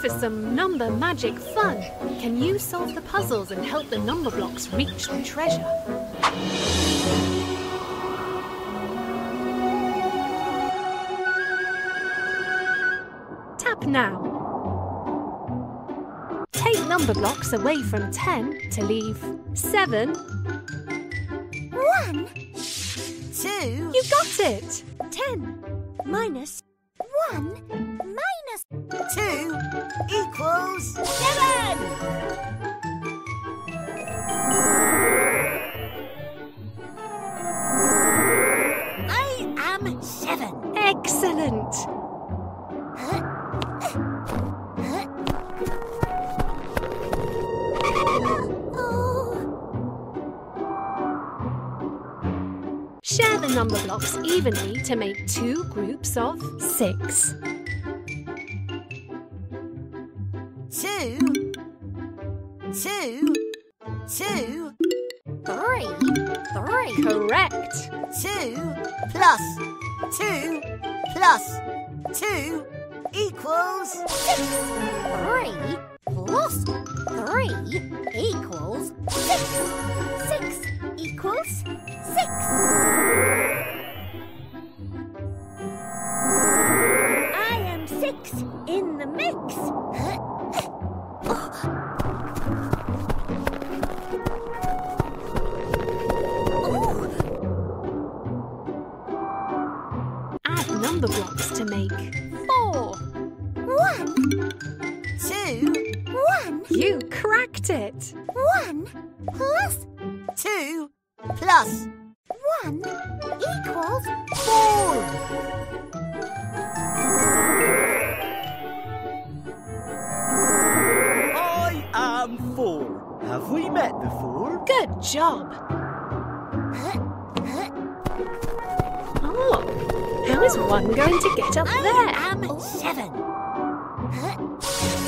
for some number magic fun. Can you solve the puzzles and help the number blocks reach the treasure? Tap now. Take number blocks away from 10 to leave 7. One, two, You got it! ten, minus one, minus two equals seven. I am seven. Excellent! Share the number blocks evenly to make two groups of 6. Plus two equals six. Three plus three equals six. Six equals six. Number blocks to make 4. One, two, one, You cracked it! one plus two plus one equals four. I am four. Have we met before? Good job! How is one going to get up there? I am seven.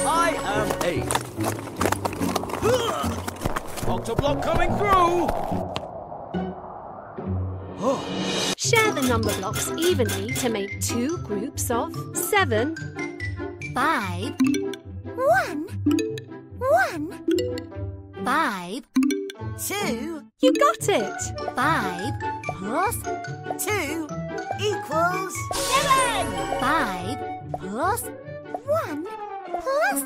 I am eight. Octoblock coming through! Oh, Share the number blocks evenly to make two groups of 7. Five. One. One. Five. Two. You got it! Five plus two equals seven. Five plus one plus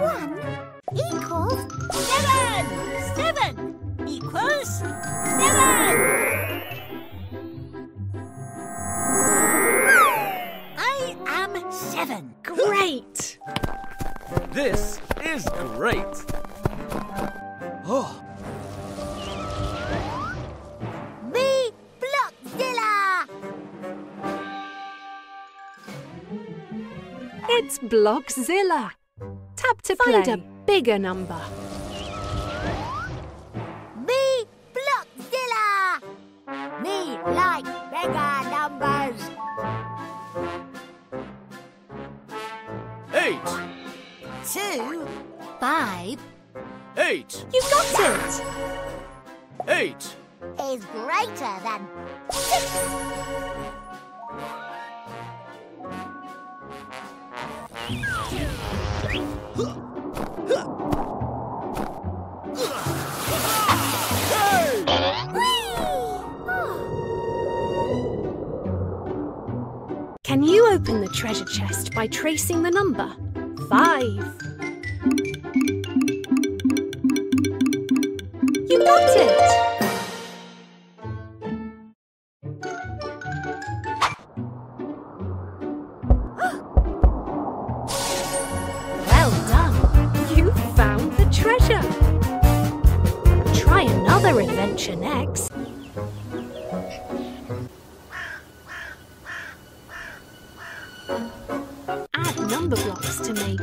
one equals seven. Seven equals It's Blockzilla! Tap to find a bigger number. Me Blockzilla. Me like bigger numbers. eight, Two. Five eight, You got it! eight. is greater than six. Treasure chest by tracing the number? 5. You got it! Add number blocks to make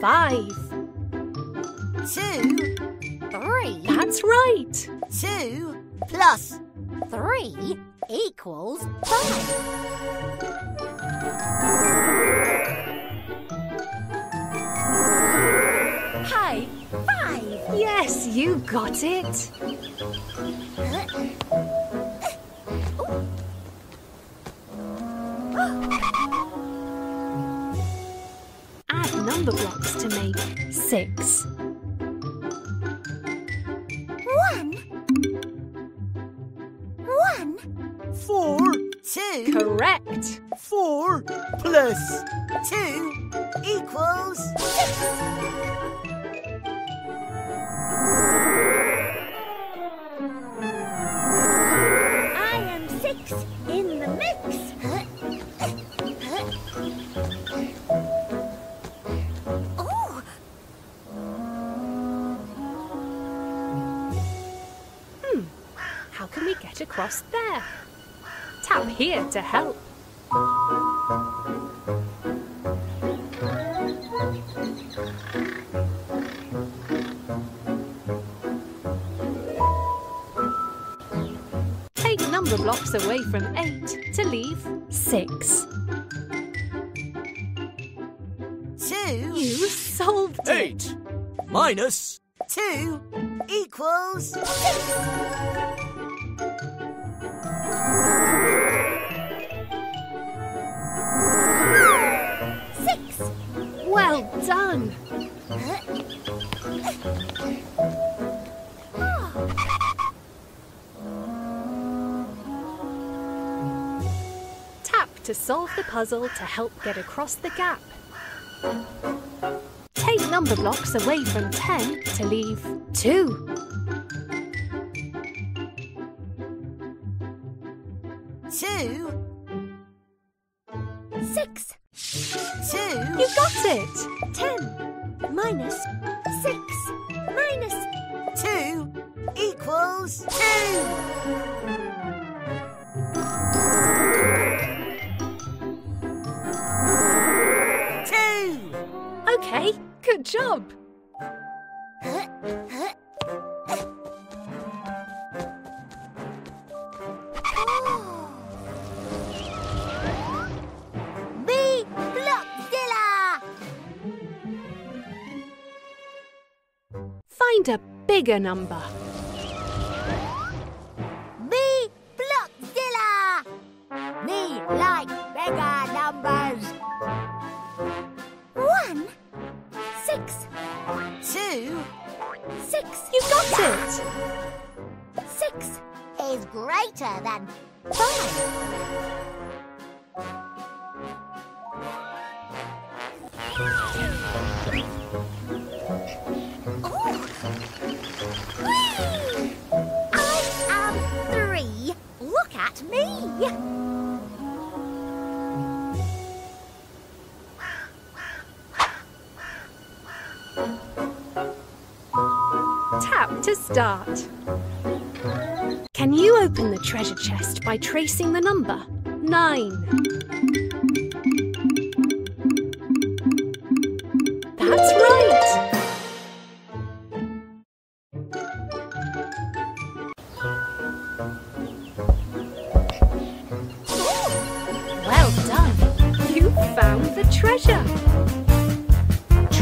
5. Two. Three. That's right! Two plus three equals five. High five. Yes, you got it! Six. One. One. Four, two, Correct. four plus two equals there? Tap here to help. Take number blocks away from 8 to leave 6. two, You solved it! eight minus two equals six. Well done! Tap to solve the puzzle to help get across the gap. Take number blocks away from 10 to leave 2. Two. Two. Okay, good job! Oh. B Blockzilla. Find a bigger number. Greater than! I am three. Look at me. Tap to start. Can you open the treasure chest by tracing the number? Nine. That's right! Well done! You found the treasure!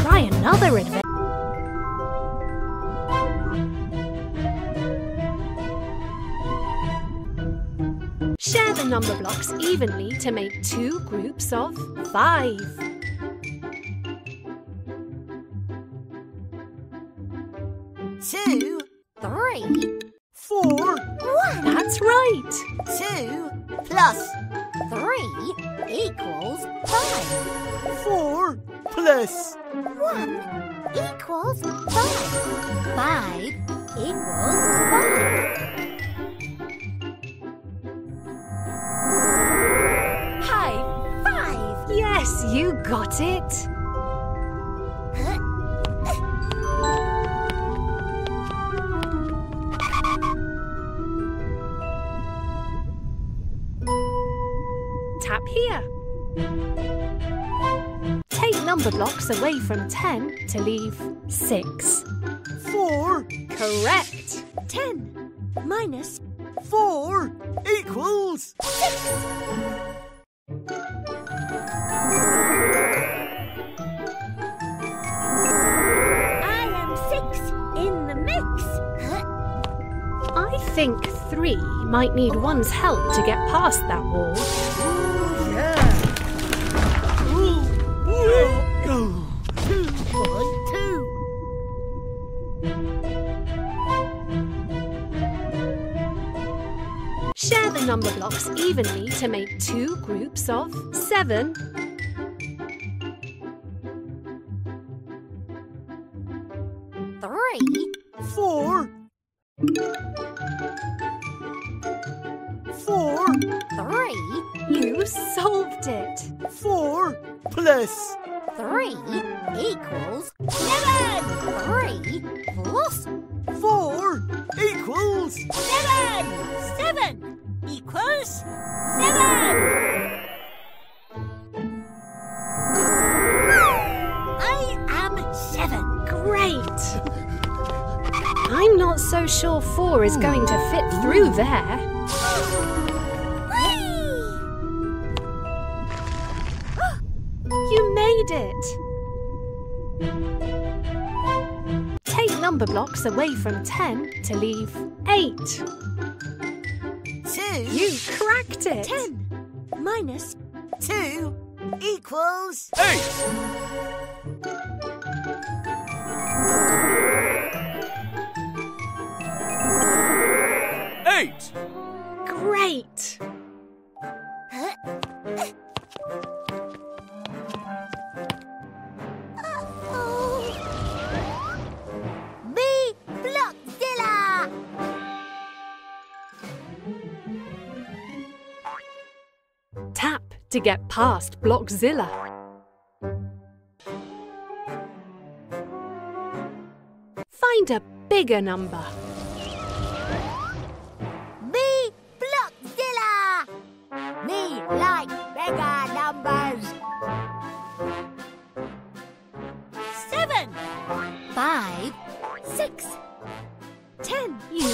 Try another adventure. Number blocks evenly to make two groups of five. Two. Three. Four. One. That's right. Two plus Three equals five. four plus One equals five. Five equals five. You got it? Tap here. Take number blocks away from 10 to leave 6. 4. Correct. 10 minus 4 equals 6. might need one's help to get past that wall. Share the number blocks evenly to make two groups of seven plus Three equals seven. Three plus four equals seven. Seven equals seven. I am seven. Great! I'm not so sure four is going to fit through there. it. Take number blocks away from 10 to leave 8. 2. You cracked it. 10 minus 2 equals 8. Tap to get past Blockzilla. Find a bigger number. Me Blockzilla! Me like bigger numbers. Seven. Five. Six. Ten. You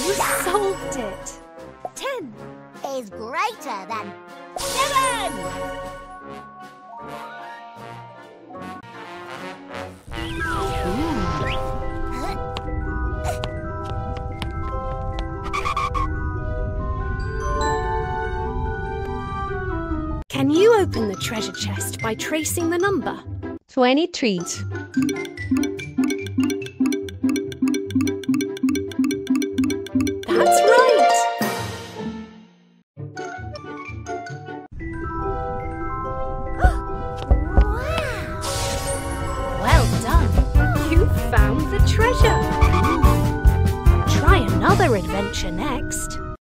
solved it. Ten is greater than. Can you open the treasure chest by tracing the number? 23.